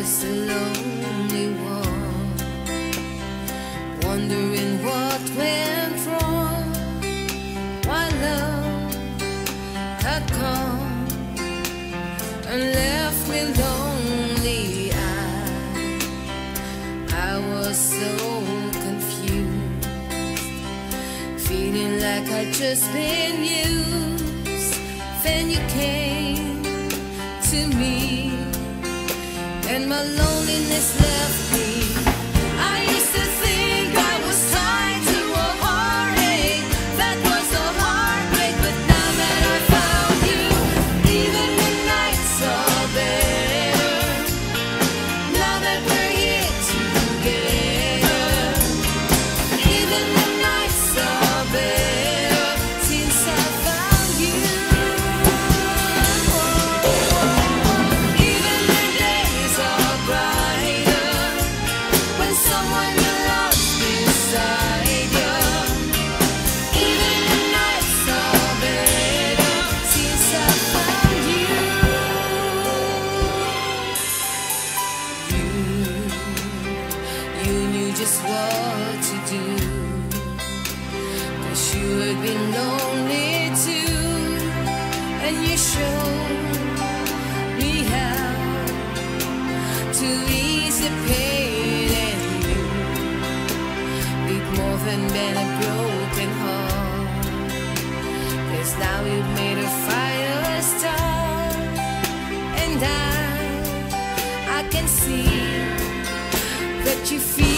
was a lonely one, wondering what went wrong. Why love had come and left me lonely. I, I was so confused, feeling like I'd just been used. Then you came to me and my loneliness left me. Just what to do. Cause you had been lonely too, and you showed me how to ease the pain and you beat more than been a broken heart. Cause now you've made a fire start, and I, I can see that you feel.